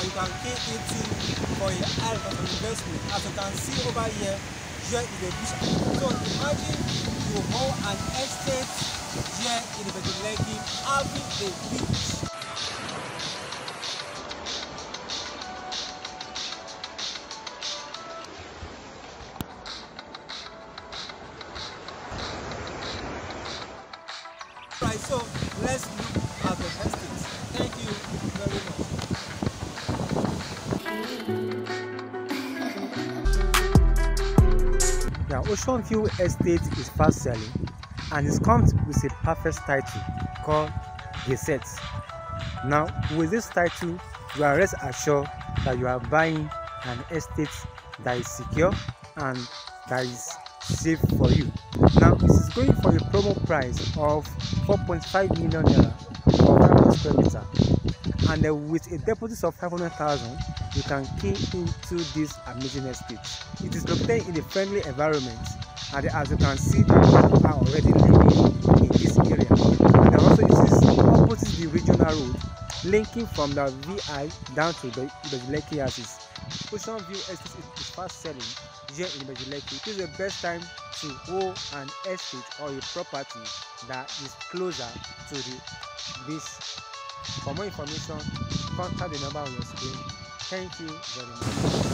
that you can key into for a high of investment. As you can see over here, here is a beach. So imagine you own an estate here in Ibeju Lekki having a beach. Right, so let's look at the estate. Thank you very much. Ocean View Estate is fast selling and it comes with a perfect title called Gazette. Now, with this title, you are rest assured that you are buying an estate that is secure and that is safe for you. Now, it is going for a promo price of 4.5 million naira 500 square meter, and uh, with a deposit of 500,000, you can key into this amazing estate. It is located in a friendly environment, and as you can see, the people are already living in this area. And also, it is opposite the regional road linking from the VI down to the Ibeju Lekki axis. Ocean View Estate is, is fast selling here in Ibeju Lekki. It is the best time to own an estate or a property that is closer to the beach. For more information, contact the number on your screen. Thank you very much.